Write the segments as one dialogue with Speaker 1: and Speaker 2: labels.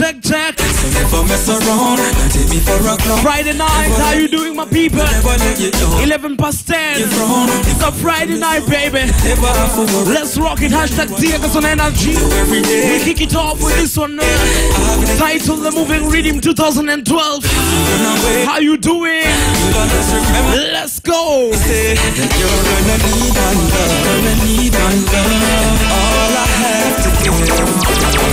Speaker 1: check, check.
Speaker 2: So never mess around, take me for a clown.
Speaker 1: Friday night, how you doing, my people?
Speaker 2: Never let you down.
Speaker 1: 11 past 10. It's a Friday night, baby.
Speaker 2: Never.
Speaker 1: Let's rock it. Hashtag Tears on energy. We kick it off with this one. Uh, title The Moving Rhythm 2012. How you doing? Let's go.
Speaker 2: you're gonna need. All I have to give.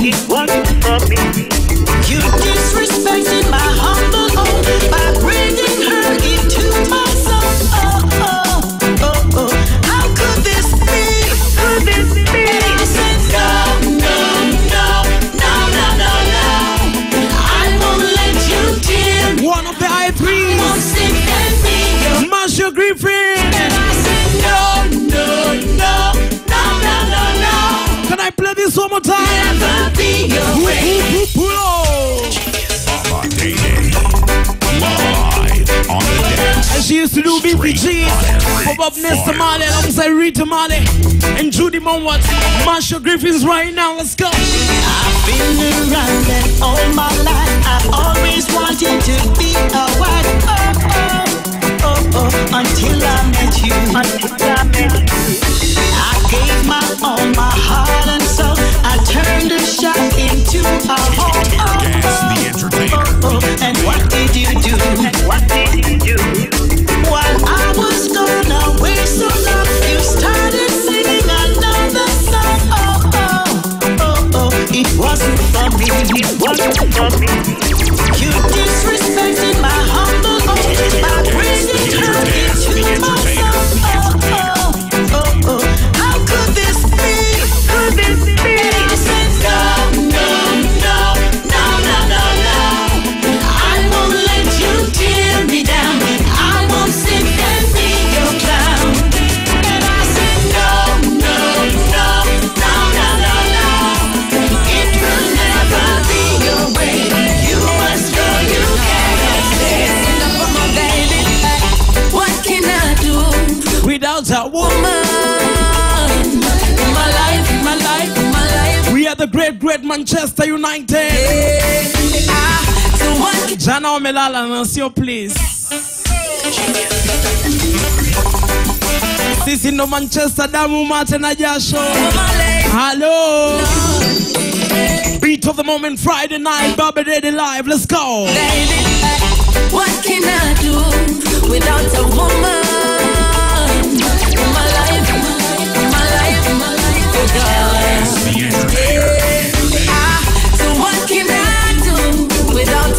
Speaker 3: It wasn't for me. You disrespected my humble home by bringing her into my song. Oh, oh, oh, oh. How could this be? Could this be? And I said, no, no, no, no, no, no, no. I won't let you tear
Speaker 1: One of the I-Threes.
Speaker 3: won't sit and be your
Speaker 1: Marcia Griffiths. More time?
Speaker 3: Never be your way.
Speaker 1: Pull up.
Speaker 4: Baba Dede. Live on the decks.
Speaker 1: And she used to do BPG. Pop up Nesta Marley alongside Rita Marley and Judy Mowatt. Marcia Griffiths right now. Let's go.
Speaker 3: I've been around and all my life I've always wanted to be a wife. Oh, oh, oh, oh, oh, until I met you. Until I met you. I gave my all, my heart and soul. I turned a shot into a home. Oh,
Speaker 4: Gas the entertainer.
Speaker 3: oh, oh. And what did you do? And what did you do? While I was gone away so long, you started singing another song. Oh, oh, oh, oh, oh. It wasn't for me. It wasn't for me.
Speaker 1: Manchester United.
Speaker 3: Ah, so what
Speaker 1: Jana Omelala, Nancy, please. Sisi ndo Manchester damu mate na jasho. Hello. Beat of the moment Friday night, Baba Dede live. Let's go.
Speaker 3: What can I do without a woman? In my life, in my life, in my life, oh God.
Speaker 4: The entertainer.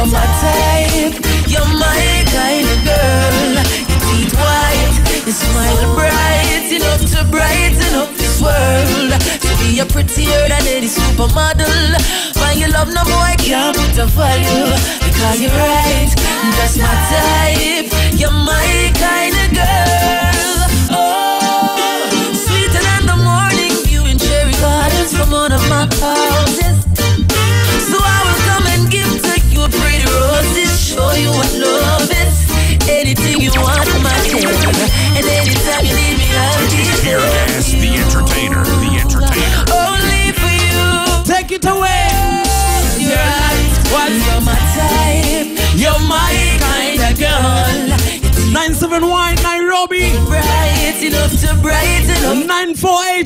Speaker 3: You're my type, you're my Your
Speaker 4: smile bright enough to brighten up this world. To be a prettier than any supermodel. Find your love, no boy can't put a value. Because you're right, that's my type. You're my kind of girl.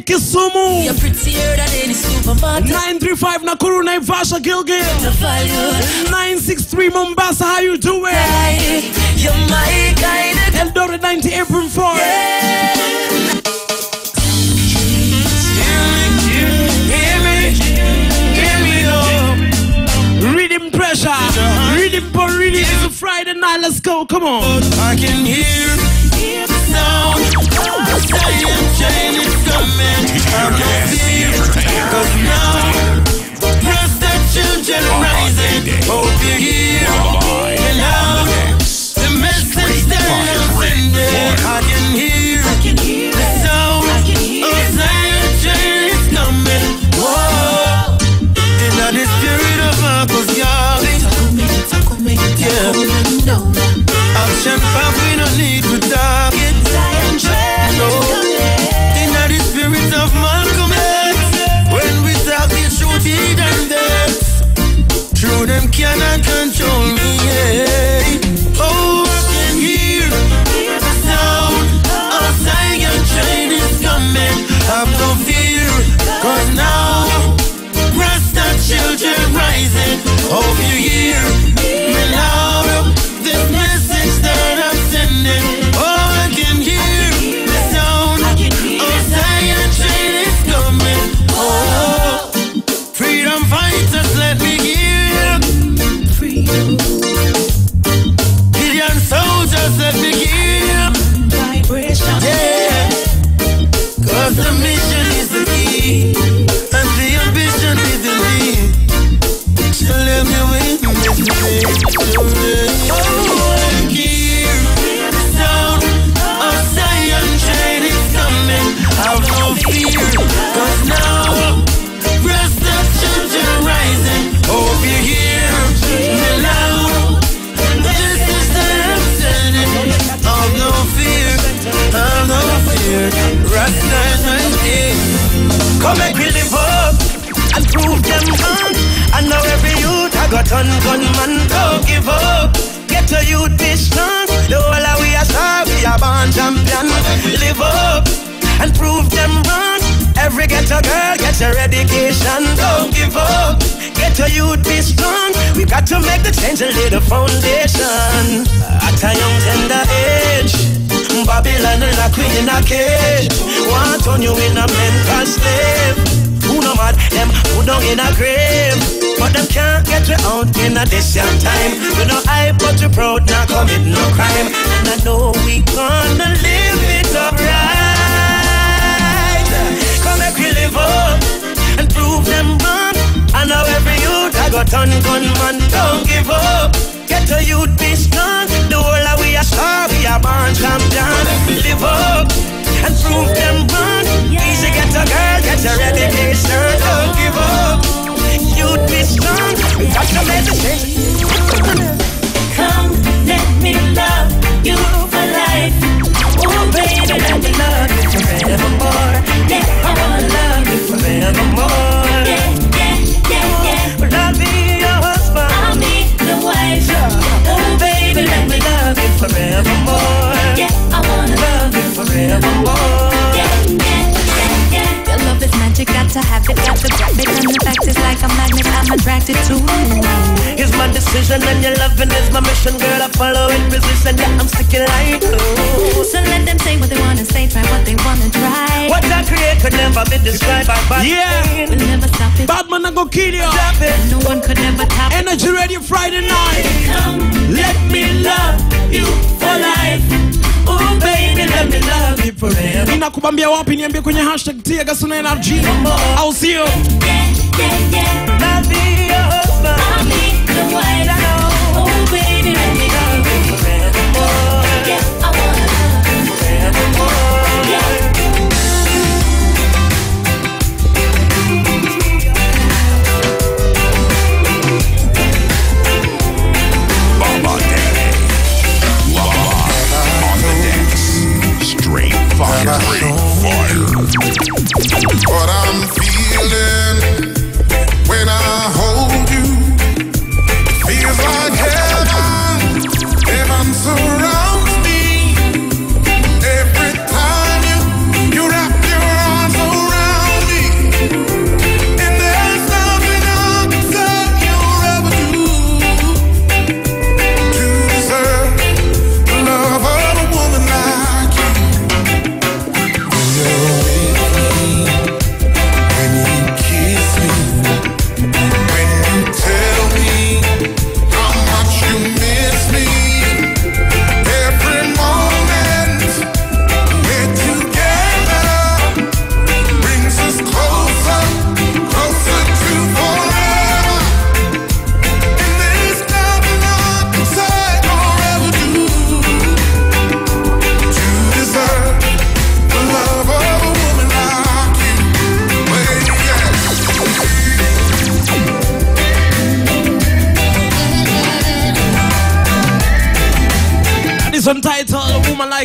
Speaker 1: Kisumu.
Speaker 4: You're prettier than any supermodel.
Speaker 1: 935 Nakuru Naivasha Gilgil.
Speaker 4: The value.
Speaker 1: 963 Mombasa, how you doing?
Speaker 4: Right. You're my kind of
Speaker 1: Eldoret 90 April 4. Rhythm pressure. Rhythm for rhythm. It's a Friday night. Let's go. Come on.
Speaker 5: I can hear the sound of giant chain is coming. I can feel cause now rest the children rising. Hope you hear me loud. The message that I'm sending. I can hear the sound of giant chain is coming. Whoa, in the spirit of Marcus Garvey. Yeah. Action path, we don't need to target. Cannot control me. Every ghetto girl get your education, don't give up. Get a youth be strong. We got to make the change and lay the foundation at a young tender age. Babylon and a queen in a cage. Want on you in a mental slave. Who no mad, them who down in a grave. But them can't get you out in a this young time. You know I but you proud, not commit no crime. And I know we gonna on gunman, don't give up. Get a youth be strong. The whole of we are star, we are born champion. Live up and prove them wrong. Easy get a girl, get a dedication, don't give up. Youth be strong. Got to make the change.
Speaker 6: Come, let me love you for life. Oh, baby, let me love you forevermore. Yeah, I wanna love you forevermore.
Speaker 5: Forevermore.
Speaker 6: Yeah, I wanna love you
Speaker 5: Forevermore.
Speaker 6: Yeah, yeah, yeah, yeah.
Speaker 7: Your love is magic, got to have it, got to grab it. And the fact is like a magnet, I'm attracted to
Speaker 5: precision and your loving is my mission, girl. I follow in position, yeah, I'm sticking like glue.
Speaker 7: So let them say what they wanna say, try what they wanna try.
Speaker 5: What I create could never be described by bad
Speaker 1: Yeah,
Speaker 7: we'll never stop it.
Speaker 1: Bad man, I go kill you.
Speaker 5: Stop it.
Speaker 7: No one could ever top it.
Speaker 1: NRG Radio Friday night.
Speaker 6: Come,
Speaker 1: let me love you for life.
Speaker 4: Ooh, baby, let me love you forever.
Speaker 1: Wapi niambie kwenye hashtag tia NRG.
Speaker 4: I'll see you. Yeah, yeah,
Speaker 8: yeah.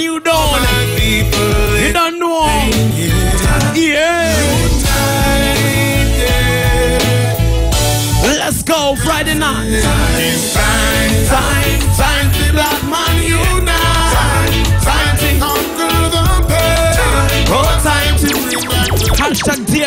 Speaker 1: you.
Speaker 8: You
Speaker 1: don't know. Yeah. Let's go Friday night.
Speaker 8: Time, time, time to black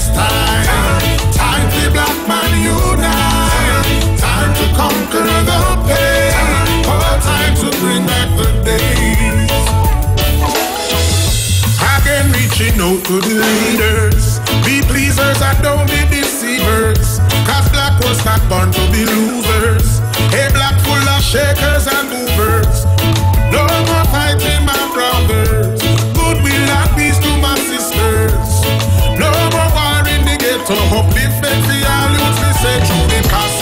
Speaker 8: it's time. Time to black man unite. Time to conquer the pain. Oh, time to bring back the days. Again, reaching out to the leaders. Be pleasers and don't be deceivers. Cause black was not born to be losers. Hey, black full of shakers and So no hope this bed for all you to
Speaker 4: say
Speaker 1: true
Speaker 4: because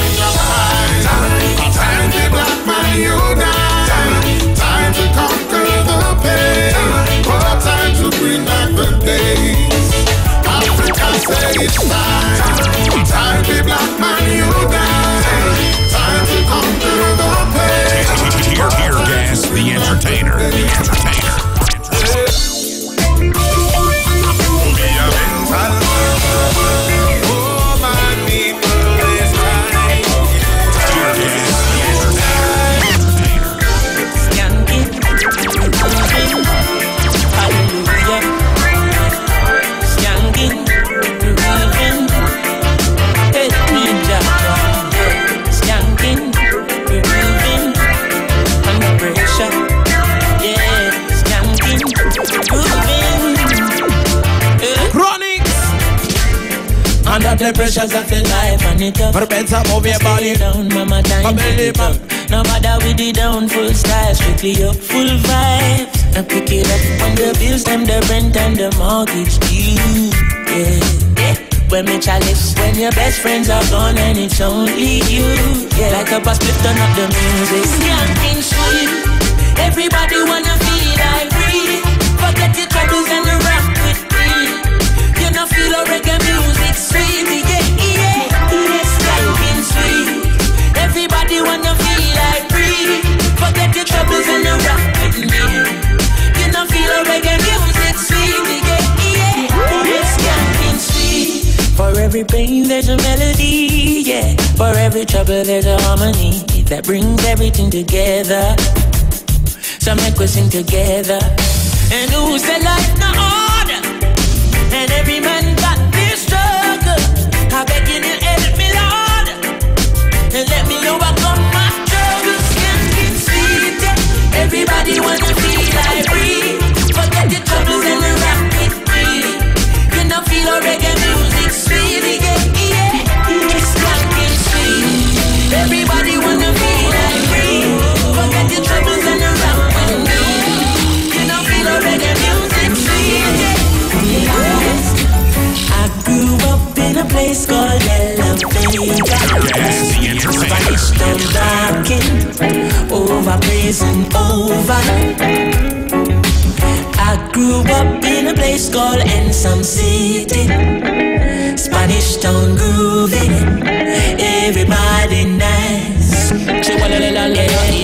Speaker 4: the pressures of the life and it up.
Speaker 1: Better move your body.
Speaker 4: Down, mama, time
Speaker 1: Come
Speaker 4: to pick
Speaker 1: live
Speaker 4: up. No matter with the down, full style, strictly up, full vibes. I pick it up when the bills, them, the rent and the mortgage due. Yeah, yeah. When me chalice, when your best friends are gone and it's only you. Yeah, like a split, turn up the music. Skanking sweet. Everybody wanna feel like free. Forget your troubles and rock with me. You know feel a reggae music sweet, yeah, yeah, yeah, skanking sweet. Everybody wanna feel like free. Forget your troubles and rock with me. You know feel a reggae music sweet, yeah, yeah, yeah, skanking sweet. For every pain there's a melody, yeah. For every trouble there's a harmony that brings everything together. So make we sing together. And who said life no order? And every man. I beg you help me, Lord. And let me overcome my struggles. Yeah. Everybody wanna feel like free. Forget troubles and rock with me. You know feel reggae place called Ella
Speaker 9: entertainer.
Speaker 4: Spanish town rocking over praise and over. I grew up in a place called Ensom City. Spanish town grooving, everybody nice. La, la, la,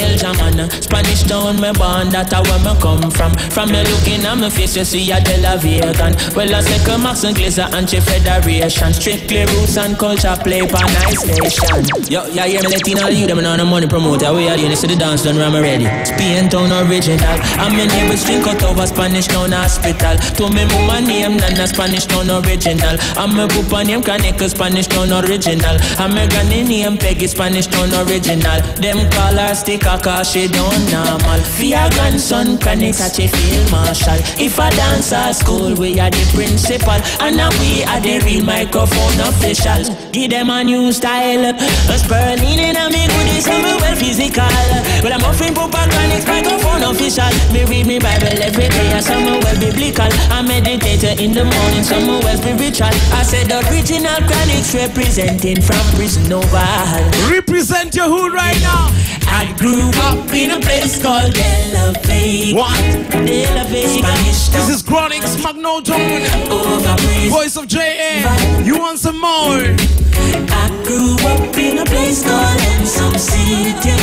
Speaker 4: El Jaman. Spanish town, me born, that a where me come from. From me looking at my face, you see a De La Vegan. Well, I say, come Max and Glazer, anti-federation. Strictly roots and culture, play nice station. Yo, yeah, yeah, me all you, them and all the money promoter. We are the only the dance done, I'm ready. Spain town original. I'm in here with string cut over Spanish town hospital. To me, mama name, Nana Spanish town original. I'm a pupa name, Kaneka Spanish town original. I'm a granny name, Peggy Spanish town original. Them call her sticker cause she don't normal. Fear grandson, Kaneka a feel marshal. If I dance at school, we are the principal. And now we are the real microphone officials. Give them a new style. A Berlin and a me goodies, I'm well physical. Well, I'm offering pupa Kaneka microphone official. Me read me Bible every day, and some well biblical. I meditate in the morning, some well spiritual. I said original chronics representing from prison oval.
Speaker 1: Represent your hood right now.
Speaker 4: I grew up in a place called Elevate.
Speaker 1: What?
Speaker 4: Elevate. Spanish
Speaker 1: This is Chronixx Magnotone.
Speaker 4: over.
Speaker 1: Voice of JA. You want some more?
Speaker 4: I grew up in a place called Ensom City.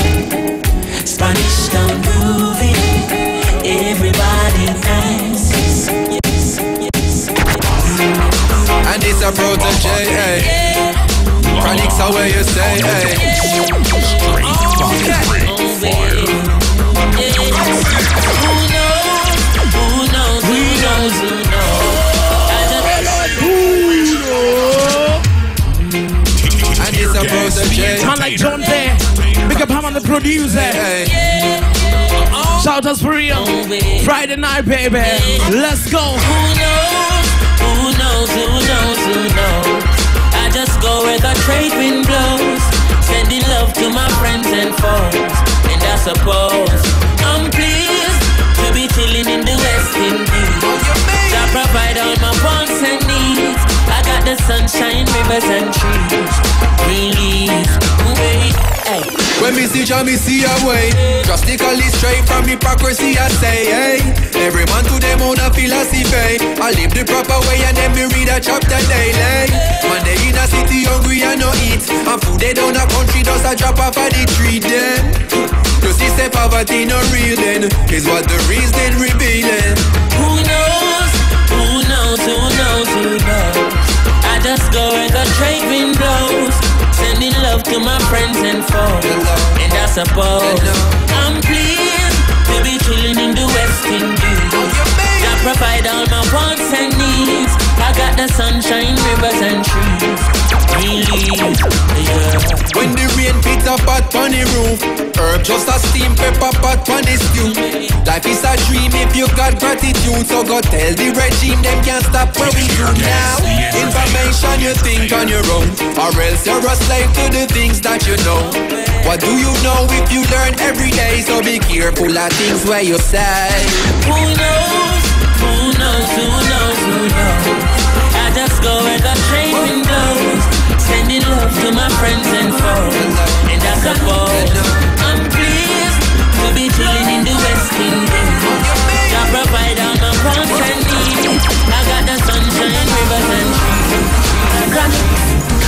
Speaker 4: Spanish town grooving. Everybody nice. Yes, yes,
Speaker 10: And it's a protege, hey. Chronixx are where you stay, hey.
Speaker 4: Who knows? Who knows? Who knows? Who knows? I just
Speaker 10: And it's a protege,
Speaker 1: Man like John Day. Big up him on the producer.
Speaker 10: hey.
Speaker 1: Shout us for real. Friday night, baby. Let's go.
Speaker 4: Who knows? Who knows? Who knows? Who knows? Just go where the trade wind blows. Sending love to my friends and foes. And I suppose I'm pleased to be chilling in the West Indies. I provide all my wants and needs. I got the sunshine, rivers and trees. Relief, wait, hey.
Speaker 10: When me see Jah, me see a way. Drastically straight from hypocrisy, I say, hey. Every man to them own a philosophy. I live the proper way and then me read a chapter daily. A country does a drop off of the tree them. You She said poverty no real then Is what the reason revealing
Speaker 4: Who knows? Who knows? Who knows? Who knows? I just go where the trade wind blows. Sending love to my friends and foes. And I suppose I'm pleased to be chilling in the West Indies. I provide all my wants and needs. I got the sunshine, rivers and trees. Really, yeah.
Speaker 10: When the rain beats a pot on the roof Herb just a steam pepper pot on the stew Life is a dream if you got gratitude So go tell the regime them can't stop what we do now Information you think on your own Or else you're a slave to the things that you know What do you know if you learn every day So be careful of things where you say
Speaker 4: Who knows? Knows? Who knows? Who knows? I just go where the train wind blows. Sending love to my friends and foes. And I suppose I'm pleased to be chilling in the West Indies. I provide all my wants and needs. I got the sunshine, rivers and trees.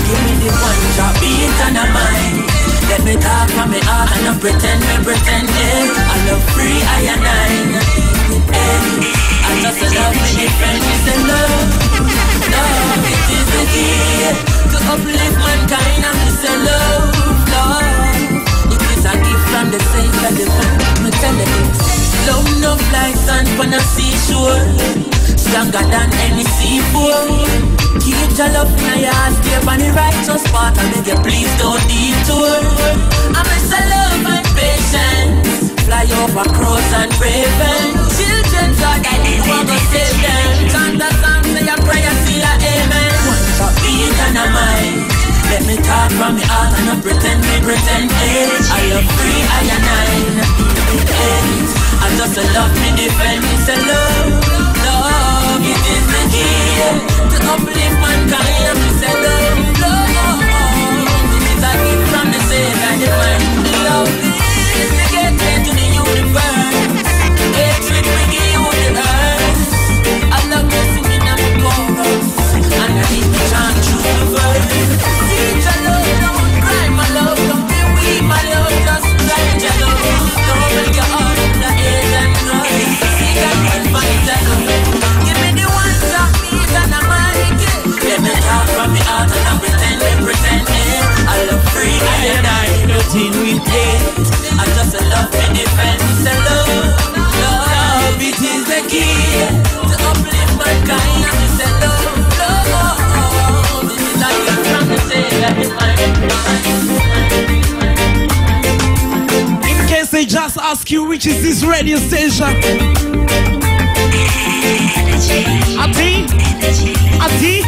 Speaker 4: Give me the one drop beat and a mind. Let me talk from me heart and not pretend me pretend, yeah. I love free, I and I. I just love the love. Love, it is the key to uplift mankind and it's a love, love. It is a gift from the tell you, love no on seashore, stronger than any. Keep your love in your the righteous path, and make you please don't detour. I a love and patience. Fly over and. Children's are to save them. Song, say a prayer, say amen. One and a mind. Let me talk from me heart and not pretend me pretend eh. I love free, I and nine. Eh. I just love me defend, a love, love. It is the key to uplift mankind. Love, love. You
Speaker 1: which is this radio station. Ati? Ati?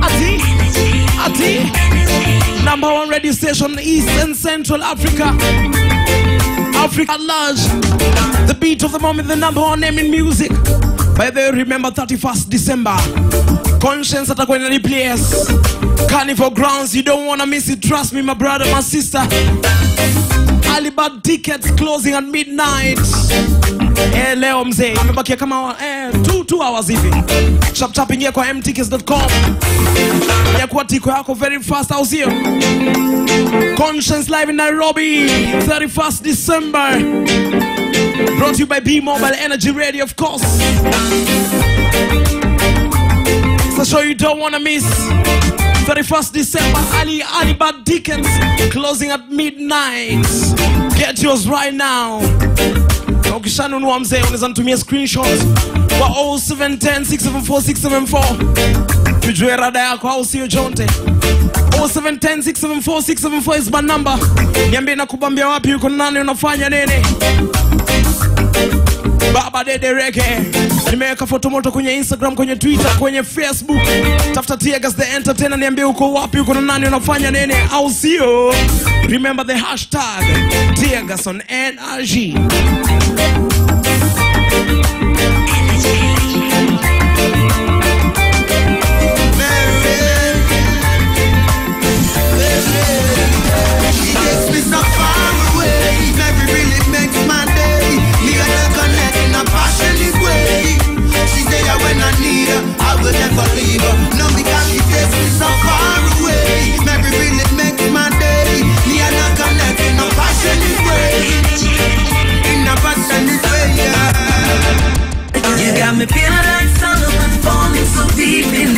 Speaker 1: Ati? Ati? Number one radio station, East and Central Africa. Africa at large. The beat of the moment, the number one name in music. By the way, remember 31st December. Conscience atakuwa place. Carnival grounds, you don't wanna miss it. Trust me, my brother, my sister. Alibad tickets closing at midnight. Eh, leo mzee imebakia kama eh, two, two hours hivi. Chap chap ingia kwa mtickets.com nyakuwa tiko yako very fast au sio? Conscience live in nairobi 31st december. Brought to you by b mobile NRG radio of course. It's a show you don't want to miss 31st December, Ali Alibad Dickens closing at midnight. Get yours right now. Na ukishanunua mzee unaweza nitumia screenshots. Kwa 0710674674 tujue rada yako au sio jonte? 0710674674 is my number. Niambie nakubambia wapi uko nani unafanya nini baba dede Reggae. nimeweka foto moto kwenye instagram kwenye twitter kwenye facebook. Tafuta Tiagas the entertainer niambie uko wapi uko na nani unafanya nini au sio? Remember the hashtag Tiagas on nrg
Speaker 3: will never leave her. No, because she takes me so far away. Every really makes my day. Me and I connect in a passionate way.
Speaker 4: In a passionate way, yeah. You got me feeling like
Speaker 11: someone falling so deep in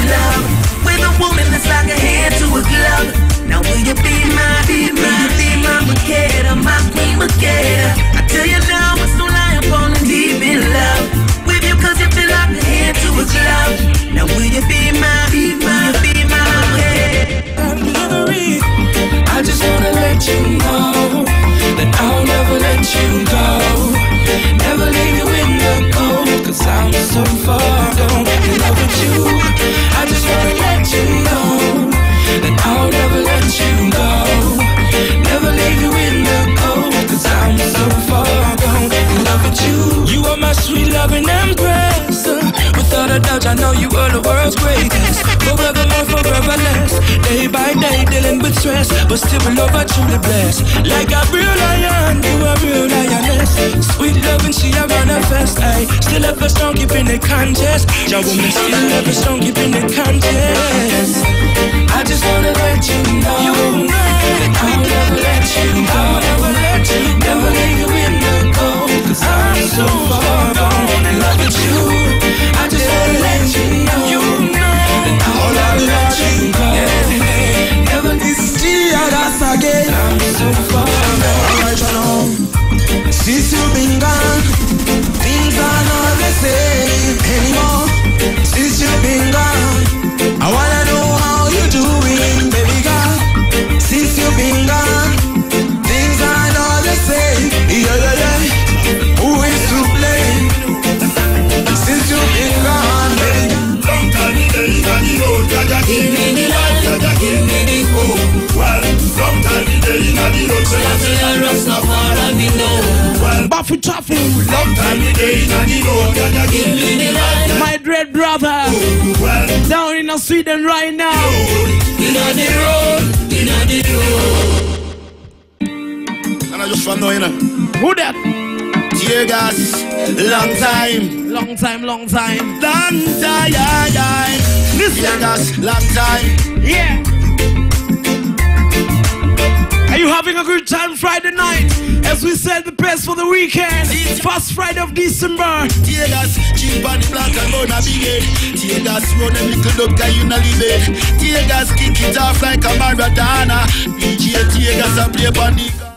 Speaker 11: stress, but still we love are truly blessed. Like a real lion, you a real lioness. Sweet loving, she a run a fest. Ay, still ever strong, keeping it conscious. Your woman still ever strong, keeping it conscious. I just wanna let you know, you that I'll never let you go. The in
Speaker 1: the
Speaker 12: road, Jaja give me the life, Jaja give me the hope. Well, long time in the in the road, so I say I Rastafari me know. Well,
Speaker 1: Buffy Chaffee,
Speaker 12: long time in the in the road, Jaja give me the life,
Speaker 1: my dread brother,
Speaker 12: well,
Speaker 1: down in Sweden right now.
Speaker 12: in the road, in the road. And I just want to know, you know,
Speaker 1: Who that?
Speaker 12: Tear gas, long time.
Speaker 1: Long time, long time.
Speaker 12: Long time,
Speaker 1: Listen.
Speaker 12: Tear gas, long time.
Speaker 1: Yeah. Are you having a good time Friday night as we set the best for the weekend? First Friday of December.
Speaker 12: Tear gas, cheap on the block and burn a big head. Tear gas, run them little duck and you not leave it. Tear kick it off like a Maradona. DJ tear gas and play the